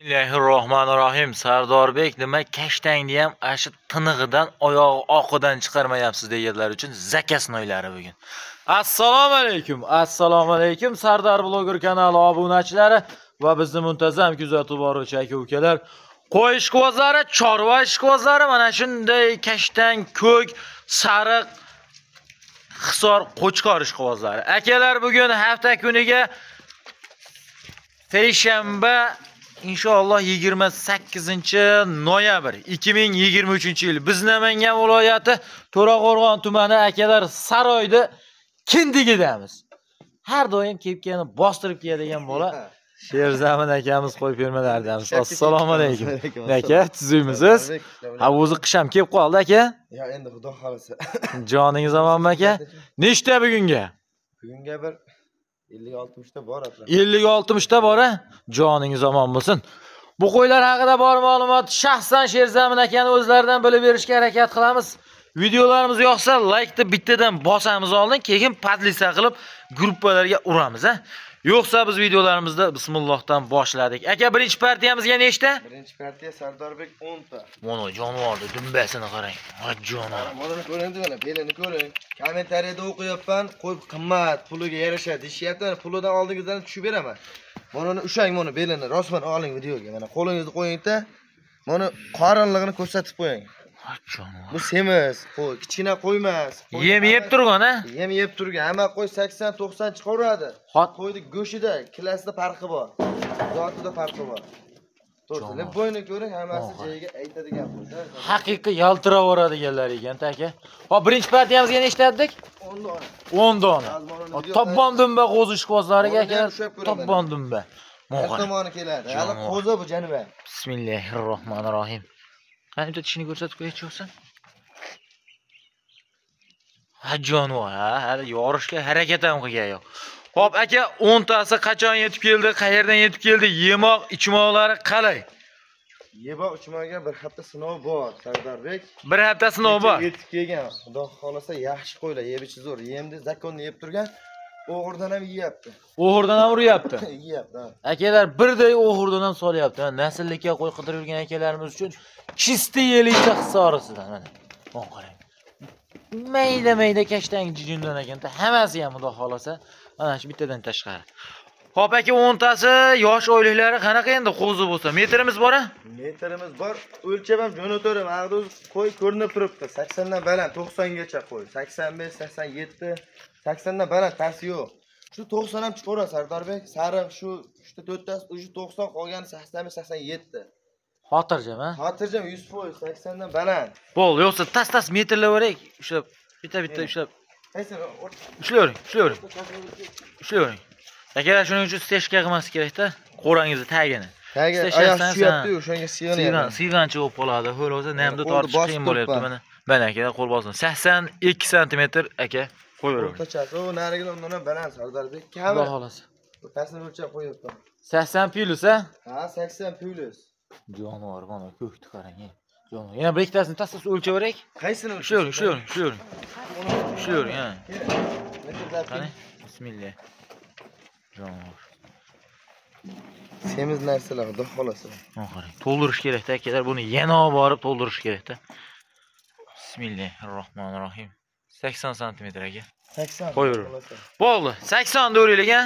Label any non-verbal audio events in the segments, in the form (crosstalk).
Bismillahirrohmanirrohim. Sardorbek nima kashtangni ham ana shu tinig'idan, oyog'i oqidan chiqarmayapsiz deganlar uchun zakas noylari bugun. Assalomu alaykum. Assalomu alaykum Sardor bloger kanali obunachilari va bizni muntazam kuzatib boruvchi aka-ukalar. Qo'y ishqibozlari, chorva ishqibozlari mana shunday kashtang, ko'k, sariq Hisor qo'chqor ishqibozlari. Akalar bugun hafta kuniga Seshanba inshaalloh 28-noyabr 2023-yil biz Namangan viloyati To'raqo'rg'on tumani akalar Saroyda kindigidamiz. Har doim kepkani bostirib kiyadigan bola (laughs) Sherzamin akamiz qo'yib bermalardamiz. Assalomu alaykum. Aka, tuzimisiz? Ha, o'zi qish ham kelib qoldi aka. Ya endi xudo xolasa. (laughs) Joningiz omonmi aka? (laughs) Nechta bugunga? Bugunga bir 50-60 bor ellik 50-60 bor a? Joningiz omon bo'lsin. Bu qo'ylar haqida bor ma'lumot shaxsan Sherzamin akani o'zlaridan bilib berishga harakat qilamiz. Videolarimiz yoqsa laykni bittadan bosamiz oldin, keyin padlisa qilib gruppalarga uramiz a. Yo'qsa biz videolarimizda bismillohdan boshladik. Aka, birinchi partiyamizga nechta? Birinchi partiya Sardorbek 10 ta. Mana jonivorni dumbasini qarang. Ha jonivor. Mana ko'ring mana belini ko'ring. Kommentariyada o'qiyapman, qo'y qimmat, puliga yarasha deyishyapti. Pulidan oldingizdan tushib beraman. Mana ushang mana belini rostman oling videoga. Mana qo'lingizni qo'ying-da. Mana qorinligini ko'rsatib qo'ying. Bu semiz, qo'y, kichkina. Qo'y Yem yeb turgan a? Yem yeb turgan. Hamma qo'y 80-90 chiqaveradi. Qo'yni go'shida kilasida farqi bor zotida farqi bor to'g'ri bo'yni ko'ring hammasi joyiga aytadigan qo'yda haqiqiy yaltiraveradiganlar ekan aka. Hop, birinchi partiyamizga nechta o'nda 10 dona. O, Tobbon dumba qo'zi ishqibozlariga Mana aka. Tobbon dumba. tomoni keladi hali qo'zi bu janiba Bismillahirrohmanirrohim. Qani bitta tishini ko'rsatib qo'ychi bo'lsin. Ha jonivor, ha, hali yorishga harakat ham qilgan yo'q. Hop, aka, 10 tasi qachon yetib keldi, qayerdan yetib keldi, yemoq, ichmoqlari qalay? yeba uchmaga bir hafta sinov bor sardorbek Bir hafta sinov bor. yetib kelgan xudo xohlasa yaxshi qo'ylar yeb ichi zo'r yemni zakonni yeb turgan o'g'irdan ham yeyapti O'g'irdan ham uryapti. (laughs) yeyapti. Akalar birday o'g'irdan ham solyapti. Nasllikka qo'y qidirib yurgan akalarimiz uchun chisti yelikcha hissorisidan mana. Mana qarang. Mayda mayda kashtang jijindan ekanda hammasi ham xudo xolasa mana shu bittadan tashqari. Hop aka 10 tasi yosh oyliklari qanaqa endi qo'zi bo'lsa, metrimiz bor-a? metrimiz bor. O'lchab ham jo'nataverim ag'duz qo'y ko'rinib turibdi. 80 dan baland 90 gacha qo'y 85 87 80 dan baland pasti yo'q. Shu 90 ham chiqaveradi sardorbek sariq shu 3 to'rttasi уже 90 qolgani 85 87 Xotirjam, ha? xotirjam 100 foiz 80 dan baland. Bo'ldi, yo'qsa tas-tas metrlayverak, ushlab bitta-bitta ushlab. Qaysi ushlayvering, ushlayvering, ushlayvering. Akalar shuning uchun steshka qilmaslik kerak-da, qo'rangizni tagini. Seshan oyoq san- suyapti o'shanga sig'inyapti siygancha bo'lib qoladi. Ho'l bo'lsa namda tortish qiyin bo'lyapti mana. Mana aka, qo'l bosin. 82 sm aka qo'yavering. o'rtachasi u narigilar undan ham baland sardorbek Xudo kami xolasa. pasini o'lchab qo'yapman 80 plus a? ha 80 plus Jonivor mana ko'kni qarang. Yana bir ikkitasini tasdas o'lchaverak. qaysini Ushlayvering, ushlayvering, ushlayvering. Ushlayvering, ha. Qani? Bismillah. Jonivor. semiz narsalar xudo xohlasa qarang. To'ldirish kerak-da akalar, buni yana olib borib to'ldirish kerak-da. Bismillahirrohmanirrohim. 80 sm aka. 80 Qo'yaver. Bo'ldi. 80 do'raylik a?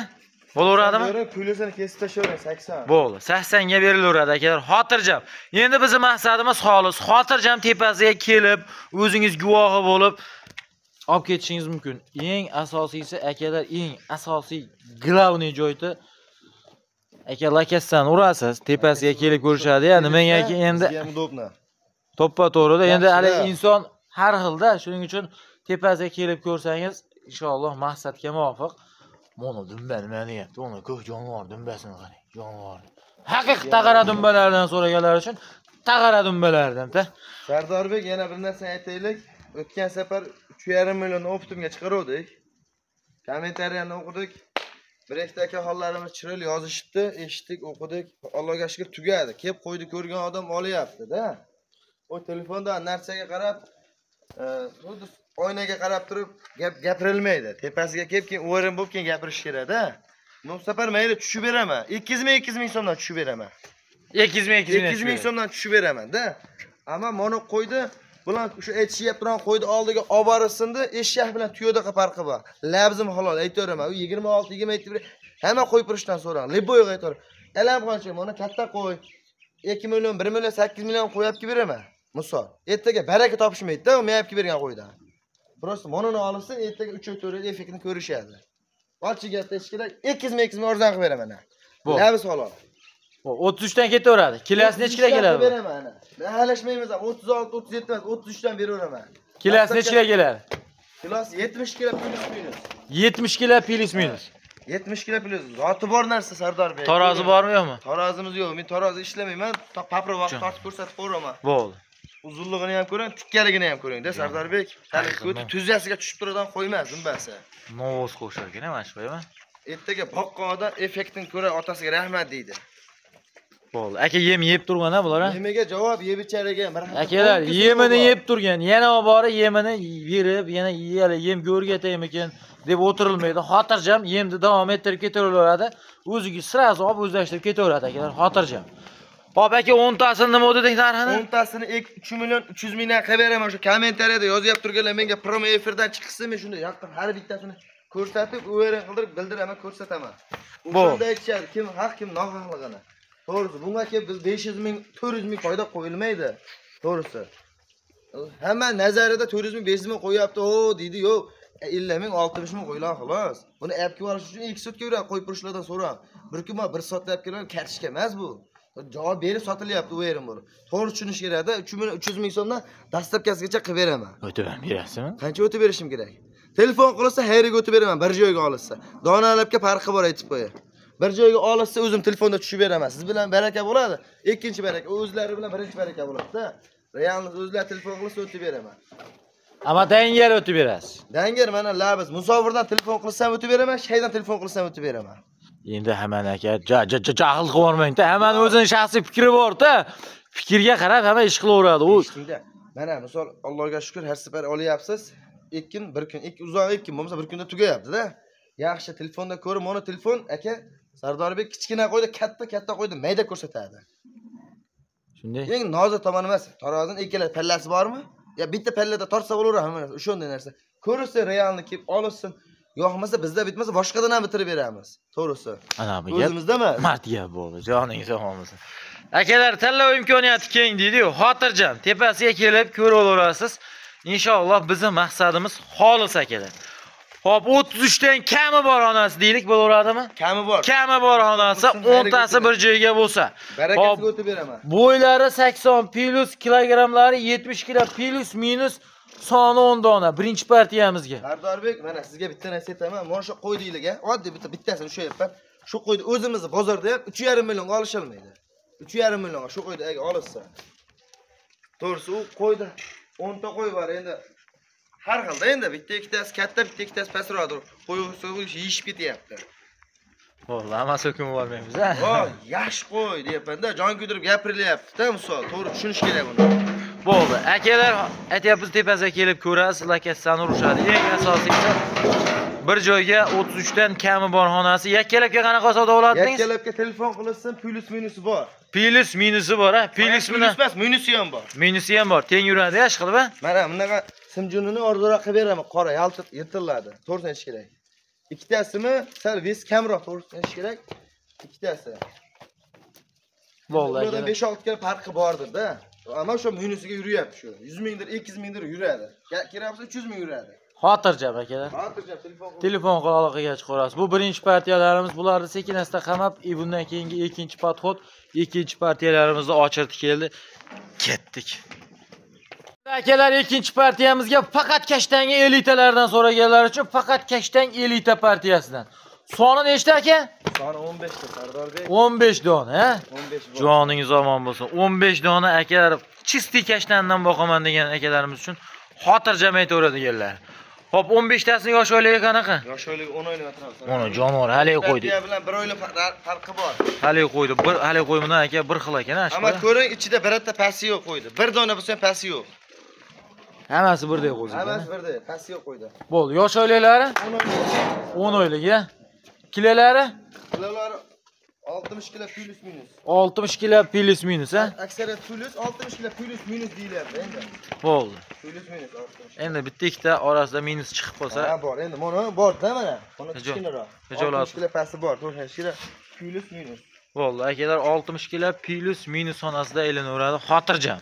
Bo'laveradimi? Pulini kesib tashlayvering 80. Bo'ldi. 80 ga berilaveradi akalar. Xotirjam. Endi bizning maqsadimiz xolis. Xotirjam tepasiga kelib, o'zingiz guvohi bo'lib olib ketishingiz mumkin. Eng asosiysi akalar, eng asosiy glavniy joyda aka lakasdan urasiz, tepasiga kelib ko'rishadi. Ya nimagaki endi udobno. to'ppa to'g'rida. Endi Yaxshi-da. hali inson har xilda, shuning uchun tepasiga kelib ko'rsangiz, inshaalloh maqsadga muvofiq Mana dumba nima deyapti? Mana ko'k jonivor dumbasini qarang, jonivor. Haqiqiy tag'ara dumbalardan so'raganlar uchun tag'ara dumbalardan-da. Sardorbek yana bir narsa aytaylik. O'tgan safar 3.5 million optimga chiqaruvdik. Kommentariyani o'qidik. Bir ikkita aka hollarimiz chiroyli yozishibdi, eshitdik, o'qidik. Allohga shukr tugadi. Kelib qo'ydi ko'rgan odam olyapti-da. O telefonda narsaga qarab, e, xuddi oynaga qarab turib gap gapirilmaydi. Tepasiga kelib keyin o'rin bo'lib keyin gapirish kerak-da. Bu safar mayli tushib beraman. 200 ming 200 ming so'mdan tushib beraman. 200 ming 200 ming 200 ming so'mdan tushib beraman-da. Ammo mana qo'ydi, bular shu etishib turgan qo'ydi oldiga olib borishsindi, eshak bilan tuyodaqa farqi bor. Labzim halol aytaveraman. U 26 27 hamma qo'yib turishdan so'rang. Liboyga aytaver. Elam qancha? Mana katta qo'y. 2 million, 1 million, 8 million qo'yib kelib beraman. Misol, ertaga baraka topishmaydi-da, men bergan qo'ydan. Просто mononi olsin, ertaga 3 4 effektni ko'rishadi. Ochiq gapda hech kerak, 200 ming 200 ming arzon qilib beraman. Bu. Labz halol. 33 dan ketaveradi. Kilasi nechiga keladi? beraman. Dahalashmaymiz ham 36, 37 emas, 33 dan beraveraman. Kilasi nechiga keladi? Kilos 70 kilo plus minus. 70 kilo plus minus. 70 kilo plus. Zoti bor narsa Sardor bek. Tarozi bormi yo'qmi? Tarozimiz yo'q. Men tarozi ishlamayman. Papir vaqt tortib ko'rsatib qo'yaman. Bo'ldi. Uzunligini ham ko'ring, tikkaligini ham ko'ring-da Sardor bek. Hali Haqiqatdan. o'tib tuzasiga tushib turadigan qo'ymas, zimbasi. Novos qo'shar ekan, mana shu qo'yaman. Ertaga boqqan odam effektini ko'ra otasiga rahmat deydi. Bo'ldi. Aka yem yeb turgan-a bular? ha? Nimaga javob yeb ichariga. Akalar yemini yeb turgan, yana borib yemini berib, yana yeyali yemga o'rgataymikin deb o'tirilmaydi. Xotirjam yemni davom ettirib ketaveradi. O'ziga sirazi olib o'zlashtirib ketaveradi akalar, xotirjam. Hop aka 10 tasini nima deding narxini? 10 tasini 3 million 300 mingdan qilib beraman. O'sha kommentariyada yozib turganlar menga promo efirdan chiqsa men shunda yoqqa har bittasini ko'rsatib, o'yering qildirib bildiraman, ko'rsataman. O'shanda aytishadi, kim haq, kim nohaqligini. To'g'risi, bunga kelib biz 500 ming, 400 ming foyda qo'yilmaydi. To'g'risi. Hamma nazarida 400 ming, 500 ming qo'yapti, o deydi, yo'q. 50 ming, 60 ming qo'ylar xolos. Buni app borish uchun 2 soatga yuradi, qo'yib turishlardan so'rang. Bir kun 1 soatda app kelgan kartishka emas bu. Javob berib sotilyapti u yerim. To'g'ri tushunish kerak-da. 3 million 300 ming so'mdan dastlabkasigacha qilib beraman. O'tib berasizmi? Qancha o'tib berishim kerak? Telefon qilsa, hayriga o'tib beraman, bir joyga olsa. Donalabga farqi bor aytib qo'yay. Bir joyga olsa, o'zim telefonda tushib beraman. Siz bilan baraka bo'ladi. Ikkinchi baraka, o'zlari bilan birinchi baraka bo'ladi-da. Realni o'zlari telefon qilsa o'tib beraman. Ammo dangal o'tib berasiz. Dangar mana labis, musofirdan telefon qilsam o'tib beraman, shaydan telefon qilsam o'tib beraman. Endi hamma aka ja- ja- ja- jahl qilib yubormang-da. Hammani o'zining shaxsiy fikri bor-da. Fikrga qarab hamma ish qilaveradi. U? Mana misol Allohga shukr har safar olyapsiz. Ikkin bir kun, ikki uzoq ikki kun bo'lmasa bir kunda tugayapti-da. Yaxshi telefonda ko'rib, mana telefon aka Sardorbek kichkina qo'ydi, katta katta qo'ydi, mayda ko'rsatadi. shunday. Eng nozik tomoni emas. Tarozini ikkala pallasi bormi? Ya bitta pallada tortsa bo'laveradi hamma narsa. Narsa. Ko'rsa realni kelib olsin. Yo'qmasa bizda bitmasa boshqadan ham bitirib beramiz. To'g'risi. Ana bu gap O'zimizda emas. mard gap bo'ldi. Joningiz omon bo'lsin. Akalar, tanlov imkoniyati keng deydi-yu, xotirjam tepasiga kelib ko'rib olaverasiz. Inshaalloh bizning maqsadimiz xolis akalar. Hop, 33 dan kami bor onasi deylik bo'laveradimi? Kami bor. Kami bor onasi 10 tasi bir joyga bo'lsa. Barakasiga o'tib beraman. Bo'ylari 80 plus, kilogramlari 70 kilo plus minus soni 10 dona birinchi partiyamizga. Sardorbek, mana sizga bitta narsa aytaman. Mana shu qo'y deyliga, oddiy bitta bittasini ushlayapman. Shu qo'yni o'zimizni bozorda ham 3,5 millionga olisholmaydi. 3,5 millionga shu qo'yni agar olsa. To'g'risi u qo'yda 10 ta qo'y bor endi. Har xilda endi bitta ikkitasi katta, bitta ikkitasi pastroqdir. Yeyishib ketyapti. Bo'ldi, hammasi hukm bo'lmaymiz, ha. Voy, yaxshi qo'y deyapman-da, jon kuydirib gapirilyapti-da misol. To'g'ri tushunish kerak buni. Bo'ldi. Akalar, aytyapmiz tepasiga kelib ko'rasiz, lakasdan urushadi. Eng asosiysi bir joyga 33 dan kami bor xonasi. Yakkalabga qanaqa savdo oladingiz? Yakkalabga telefon qilinsin, plus minusi bor. Plus minusi bor, ha. Plus bilan emas, minusi ham bor. minusi ham bor. Teng yuradi, yash qilib, ha. Mana bunaqa simjunini orzuroq qilib beraman, qora yaltib yitiladi. To'g'risini aytish kerak. Ikkitasimi sal ves kamroq, to'g'risini aytish kerak. Ikkitasi. Bo'ldi. 5-6 kilo farqi bordir-da. Ammo shu minusiga yuryapti shu. 100 mingdir, 200 mingdir yuradi. Kerak bo'lsa 300 ming yuradi. Xotirjam akalar. Xotirjam telefon. Telefon qilib aloqaga chiqarasiz. Bu birinchi partiyalarimiz. Bularni sekin asta qamab, e bundan keyingi ikkinchi podxod, ikkinchi partiyalarimizni ochirdi keldi. Ketdik. Akalar ikkinchi partiyamizga faqat kashtangi elitalardan so'raganlar uchun faqat kashtang elita partiyasidan. Soni nechta aka? Soni 15 ta Sardorbek. 15 dona, ha? 15 bor. Joningiz omon bo'lsin. 15 dona akalar chisti kashtandan boqaman degan akalarimiz uchun xotirjam aytaveradiganlar. Hop, 15 tasini yosh oilaga qanaqa? Yosh oylik 10 oylik atrofida. Mana jonivor hali qo'ydi. Partiya bilan bir oylik far- farqi bor. Hali qo'ydi. Bir hali qo'y bilan aka bir xil ekan. Ammo ko'ring, ichida birorta pasi yo'q qo'ydi. Bir dona bo'lsa ham pasi yo'q. Hammasi birdek qo'ydi. Hammasi birday, pasi yo'q qo'ydi. Bo'ldi. Yosh oilalari 10 oylik. 10 oylik, ya. Kilolari Kilolari 60 kilo plus minus. 60 kilo plus minus ha Aksariyat plus 60 kilo plus minus deyilyapti endi. bo'ldi Plus minus 60. endi bitta ikkita orasida minus chiqib qolsa Ha bor endi mana borda mana. Mana kichkinaroq. hijolat. 60 kilo pasti bor. 90 kilo plus minus. bo'ldi akalar 60 kilo plus minus xonasida aylanveradi xotirjam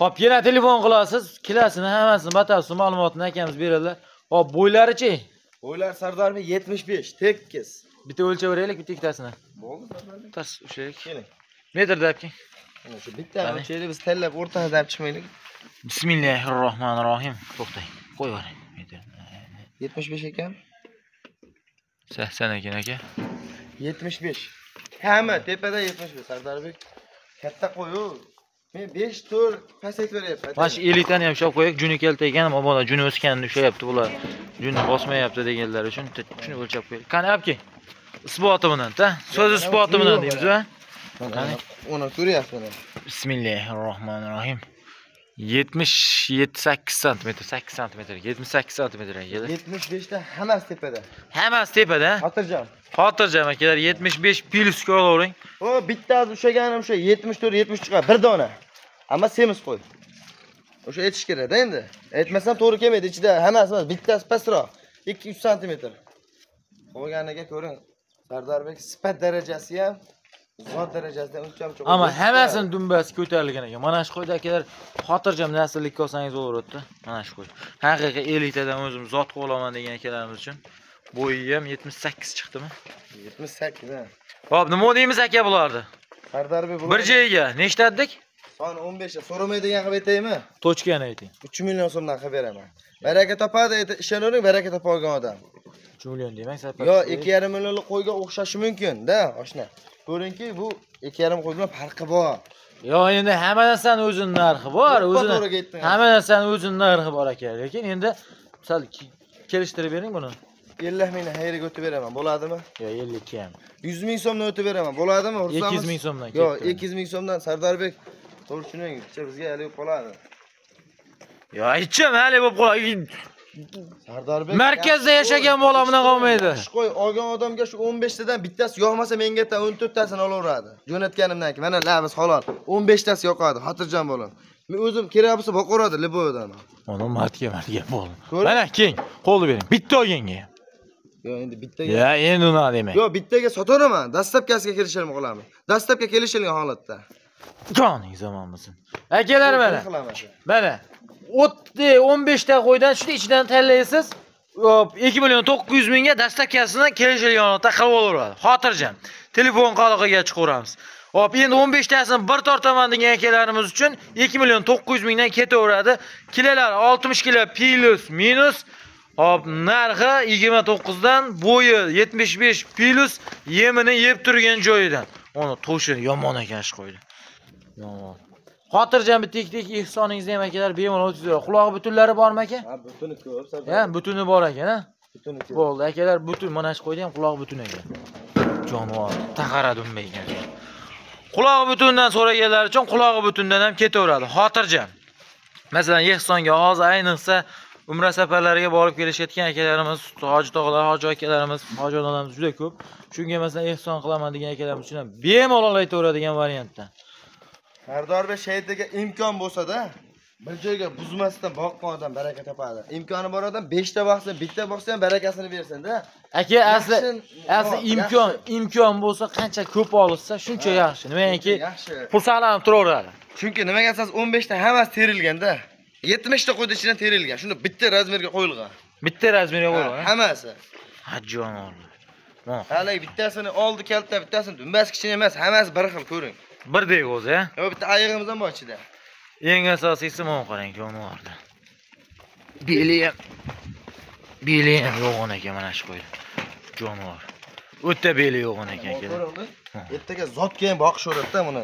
Xo'p, yana telefon qilasiz, kilasini hammasini batafsil ma'lumotini akamiz beradilar. Xo'p, bo'ylarichi? Bo'ylar Sardarbi 75, tekis. Bitta o'lchaveraylik, bitta ikkitasini. Bo'ldi Sardarbi. Tas ushlaylik. Keling. Metrda apking. Mana shu bitta o'lchaylik biz tanlab o'rtasida olib chiqmaylik. Bismillahirrohmanirrohim. To'xtang. Qo'yavering. Metr. 75 ekan. 80 ekan aka. 75. Hamma tepada 75 Sardarbek. Katta qo'yu. Men 5 tur pasaytib beryapman. Mana shu elitani ham shop qo'yik, juni keltirgan, ammo bola juni o'sganini ushlayapti bular. Juni bosmayapti deganlar uchun shuni o'lchab qo'ydik. Qani apki? Isboti bilan, ta? So'z isboti bilan deymiz, va? Qani? Uni ko'ryapsiz mana. Bismillahirrohmanirrohim. 78 sm, 8 sm, 78 sm akalar. 75 ta hammasi tepada. Hammasi tepada. Xotirjam. Xotirjam akalar 75 plyusga olavering. O bittasi ushagani o'sha 74 70 chiqadi bir dona. Hamma semiz qo'y. O'sha aytish kerak-da endi. Aytmasam to'g'ri kelmaydi. Ichida hammasi emas, bittasi pastroq. 2-3 sm. Qolganiga ko'ring. Sardarbek sifat darajasi ham zot darajasida uncha uncha. Ammo hammasini dumbasi ko'tarilgan ekan. Mana shu qo'yda akalar xotirjam nasllikka olsangiz bo'laveradi. Mana shu qo'y. Haqiqiy elitadan o'zim zot qilib olaman degan akalarimiz uchun bo'yi ham 78 chiqdimi? 78 ha. Xo'p, nima deymiz aka bularni? Sardarbek bular. Bir joyiga nechta dedik? Son 15 ta so'ramaydigan qilib aytaymi? Tochkani ayting. 3 million so'mdan qilib beraman. Baraka topadi, ishonavering, baraka topa olgan odam. 3 million sapar. Yo, 2,5 millionlik qo'yga o'xshashi mumkin-da, oshna. Ko'ringki, bu 2,5 qo'y bilan farqi bor. Yo, endi hamma narsani o'zini narxi bor, To'g'ri o'zini. Hamma narsani o'zini narxi bor aka, lekin endi sal kelishtirib bering buni. 50 mingni xayriga o'tib beraman, bo'ladimi? Yo, 50 kam. 100 ming so'mdan o'tib beraman, bo'ladimi? 200 ming so'mdan Yo, ketdi. 200 ming so'mdan Sardarbek to'g'ri tushuning, bizga hali qoladi. Yo, aytcham hali bo'lib qoladi. Sardarbek Markazda yashagan bola bunaqa olmaydi. Yaxshi qo'y, olgan odamga shu 15 tadan bittasi yoqmasa menga ta 14 tasini olaveradi. Jo'natganimdan keyin mana labis halol. 15 tasi yoqadi, xotirjam bo'ling. Men o'zim kerak bo'lsa boqaveradi Liboydan. Uni martga martga bo'ldi. Mana keng, qo'lni bering. Bitta olganga. Yo, endi bittaga Ya, endi unaqa demang. Yo, bittaga sotaveraman. Dastlabkasiga kelishilma qilamiz. Dastlabga kelishilgan holatda. Joning zamon bo'lsin. Akalar mana. Mana. 30 15 ta qo'ydan shuni ichidan tanlaysiz. Hop, 2 million 900 mingga dastlabkasini kelishilgan holatda qilib olaveradi. Xotirjam. Telefon qaloqiga chiqaveramiz. Hop, endi 15 tasini bir tortaman degan akalarimiz uchun 2 million 900 mingdan ketaveradi. Kilolar 60 kilo plus minus Hop, narxi 29 dan, bo'yi 75 plus, yemini yeb turgan joyidan. Uni to'shi yomon ekan qo'ydi. Yomon. Xotirjam bitta tik ehsoningizni ham akalar bemalol o'tkazadi. Qulog'i butunlari bormi aka? Ha, butuni ko'p. Ha, butuni bor ekan, ha? Butuni ko'p. Bo'ldi, akalar butun mana shu qo'ydi ham qulog'i butun ekan. Jonivor, taqara dumba ekan. Qulog'i butundan so'raganlar uchun qulog'i butundan ham ketaveradi. Xotirjam. Masalan, Ehsonga hozir ayniqsa umra safarlariga borib kelishayotgan akalarimiz, hoji tog'lar, hoji akalarimiz, hoji onalarimiz juda ko'p. Shunga masalan ehson qilaman degan akalarimiz uchun ham bemalol aytaveradigan variantda. Sardorbe shaytiga imkon bo'lsa-da, bir joyga buzmasdan boqqan odam baraka topadi. Imkoni bor odam 5 ta boqsin, bitta boqsa ham barakasini bersin-da. Aka asli asli imkon imkon bo'lsa qancha ko'p olsa shuncha yaxshi. Nimaiki pul saqlanib turaveradi. Chunki nimaga asos 15 ta hammasi terilganda. 70 ta qo'ydi ichidan terilgan. Shuni bitta razmerga qo'yilgan. Bitta razmerga Ha, qo'yib. Hammasi. Hajjonlar. Mana Hali bittasini oldi kalta, bittasini dumbasi kichkina emas, hammasi bir xil ko'ring. Birdek o'zi? Yo bitta oyog'imiz ham bor ichida. Eng asosiysi mana qarang, jonivorda. Beli ham beli ham yo'g'on ekan mana shu qo'ydi. Jonivor. O'ta beli yo'g'on ekan? Ertaga zotga ham boqishaveradi-da buni.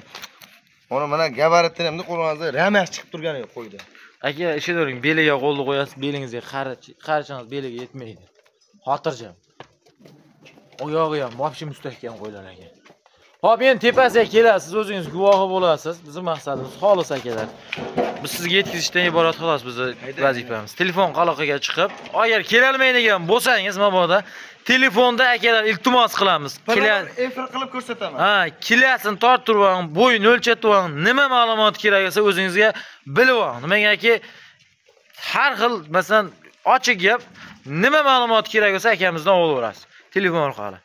Mana mana gabaritini ham qo'lingizda ramas chiqib turgani yo'q qo'ydi. Aka, ishonavering, beliga qo'lni qo'yasiz, belingizga qarichangiz beliga yetmaydi. Xotirjam. Oyog'i ham вообще mustahkam qo'ylar ekan. Hop, endi tepasiga kelasiz, o'zingiz guvohi bo'lasiz. Bizning maqsadimiz xolis akalar. Biz sizga yetkazishdan iborat xolos bizni vazifamiz. Telefon qaloqiga chiqib, agar kela olmaydigan bo'lsangiz, mabodo telefonda akalar iltimos qilamiz efir qilib ko'rsataman ha kilasini torttirib oling bo'yini o'lchatib oling nima ma'lumot kerak bo'lsa o'zingizga bilib oling nimagaki har xil masalan ochiq gap nima ma'lumot kerak bo'lsa akamizdan olaverasiz telefon orqali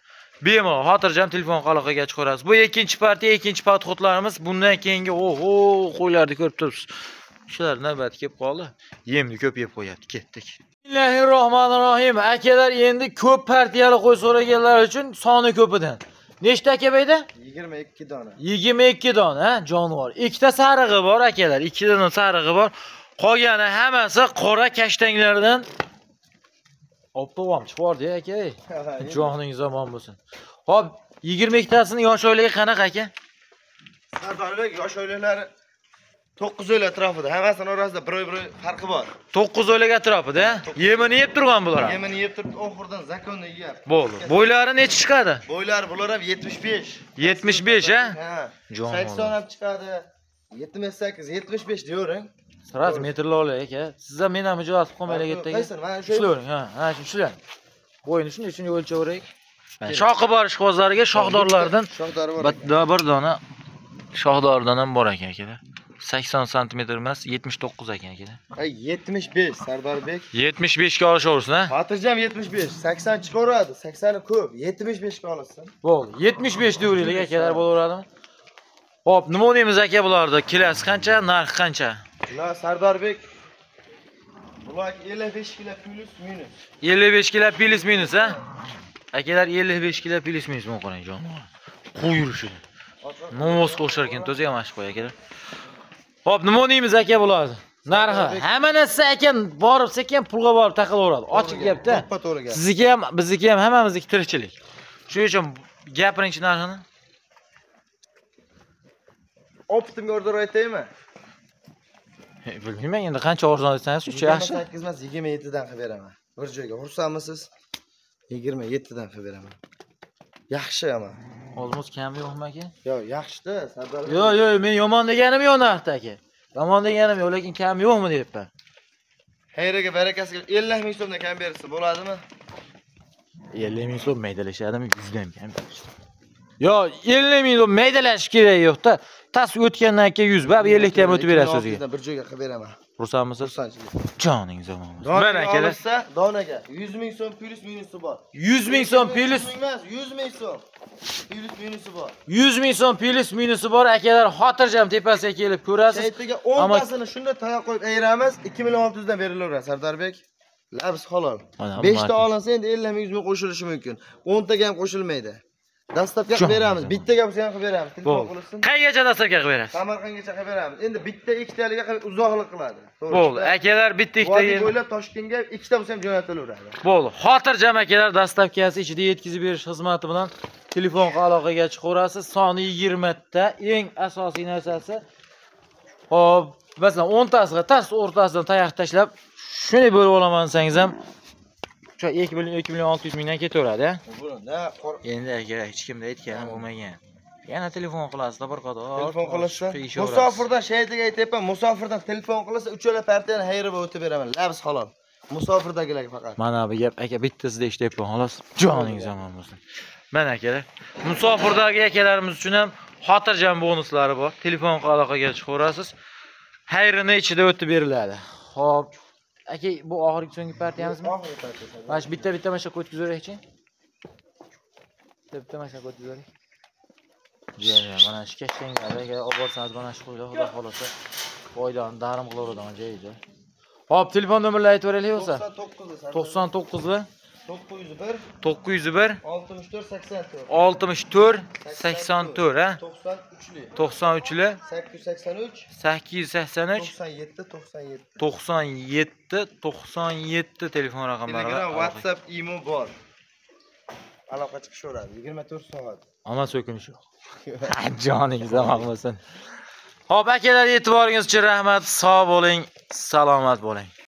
bemalol xotirjam telefon aloqaga chiqarasiz. Bu ikkinchi partiya ikkinchi podxodlarimiz bundan keyingi oho qo'ylarni ko'rib turibsiz. Shular navbati kelib qoldi. Yemni ko'p yeb qo'yapti ketdik. Bismillahi rohmanir rohim akalar endi ko'p partiyali qo'y so'raganlar uchun soni ko'pidan. Nechta aka bayda yigirma ikki dona. Yigirma ikki dona jonivor. Ikkita sarig'i bor akalar. Ikkita dona sarig'i bor. Qolgani hammasi qora oppoqamchi bordi aka ey. joningiz omon bo'lsin. Ho'p yigirma ikkitasini yosh oilaga qanaqa aka? Sardorbek yosh oilalari to'qqiz oila atrofida. Hammasini orasida bir oy bir oy farqi bor. To'qqiz oilaga atrofida yemini yeb turgan bular ham. yemini yeb turib oxiridan zakonni yeyapti bo'ldi. Bo'ylari necha chiqadi? Bo'ylari bular ham yetmish besh. Yetmish besh a ha. Jon sakson ham chiqadi. Yetmish sakkiz yetmish besh deyavering sразу metrlar olay aka sizlar men ham aka qaysini mana shu ushlayvering ha ha shu ushlang bo'yini shunday shunday o'lchaveraylik shoxi bor ishqibozlariga shoxdorlardan bitta bir dona shoxdoridan ham bor ekan akalar sakson santimetr emas yetmish to'qqiz ekan akalar Ha, yetmish besh sardorbek yetmish beshga olishaversin a xotirjam yetmish besh sakson chiqaveradi saksoni ko'p yetmish beshga olsin bo'ldi yetmish besh deyveraylik akalar bo'laveradimi ho'p nima o'ynaymiz aka bularni kelasi qancha narxi qancha bular sardorbek bular ellik besh kilo plyus minus. Ellik besh kilo plyus minus a akalar ellik besh kilo plyus minus mana qarang jonivor quv yurishini. Namozga o'xshar ekan o'ziga mashq qo'y akalar. Ho'p nima o'ynaymiz aka bularni narxi. Hamma narsa aka borib sekin pulga borib taqilaveradi ochiq gapda. sizniki ham bizniki ham hammamizniki tirikchilik. Shuning uchun gapiringchi narxini? Opitimga o'rdirib aytaymi bilmayman endi? Qancha arzon desangiz shuncha yaxshi. sakkiz emas yigirma yettidan qilib beraman. Bir joyga xursandmisiz yigirma yettidan qilib beraman. Yaxshi ama. Ozmoz kami yo'qmi aka? Yo yaxshida sardorbek yo'q yo'q men yomon deganim yo'q narxda aka. Yomon deganim yo'q lekin kami yo'qmi deyapman. Xayriga barakasiga ellik ming so'mdan kam bersa bo'ladimi? Ellik ming so'm maydalashadimi? Yuzdan kam yo ellik so'm maydalash keragi yo'qda tas o'tgandan keyin yuz baribir ellikta ham o'tib berasiz o'ziga 2600 dan bir joyga qilib beraman. Xursandmisiz? Xursandchilik. Joningiz omon bo'lsin mana akalar. donaga. Yuz ming so'm plyus minusi bor. Yuz ming so'm plyus emas yuz ming so'm plyus minusi bor. Yuz ming so'm plyus minusi bor. Akalar xotirjam tepasiga kelib ko'rasiz. Saytiga o'ntasini shunday tayoq qo'yib ayiramiz ikki million olti yuzdan berilaveradi sardorbek labs halol. Beshta olinsa endi ellik ming yuz ming qo'shilishi mumkin. O'ntaga ham qo'shilmaydi dastavka qilib beramiz. Bittaga bo'lsa ham qilib beramiz. Telefon bo'ldi qilinsin qayergacha dastavka qilib berasiz samarqandgacha qilib beramiz. Endi bitta ikkitaliga uzoqlik qiladi. To'g'ri. bo'ldi akalar bitta ikkita vodiy yem- bo'ylab toshkentga ikkita bo'lsa ham jo'natilaveradi bo'ldi xotirjam akalar dastavkasi ichida yetkazib berish xizmati bilan telefon aloqaga chiqaverasiz. Soni yigirmata. Eng asosiy narsasi hop masalan o'ntasiga tas o'rtasidan tayoq tashlab shunday bo'lib olaman desangiz ham shu ikki million ikki million olti yuz mingdan ketaveradi a buni na qor- endi aka hech kimda aytganim bo'lmagan. Yana telefon qilasizlar bir qator. Telefon ishaverasiz. musofirdan shaytiga aytyapman musofirdan telefon qilsa uchala partiyani hayrib o'tib beraman. Labs halol. Musofirdagilarga faqat. Mana bu gap aka bittasida eshityapman xolos. Joningiz omon bo'lsin. Mana akalar musofirdagi akalarimiz uchun ham xotirjam bonuslari bor. Telefon aloqaga chiqaverasiz. Hayrini ichida o'tib beriladi. Ho'p aka bu oxirgi so'nggi partiyamizmi oxirgi partiya mana shu bitta bitta mana shu yoqqa o'tkazverakchi bitta bitta mana shu yoqqa o'tkazverak judayam mana shu kashkanglar agar olib borsangiz mana shu qo'ylar xudo xohlasa. Foydani darim qilaveradi joyida hop telefon nomerlarini aytib beraylik bo'lsa to'qson to'qqizi 901 901 64 84 64 84 ha? 93li 93li 883 883 97 97 97 97 telefon raqamlari va whatsapp imo bor. Aloqa chiqishaveradi 24 soat. Ammo so'kinish (laughs) yo'q joningiz omon bo'lsin. Xo'p, akalar e'tiboringiz uchun rahmat. Sog' bo'ling, salomat bo'ling.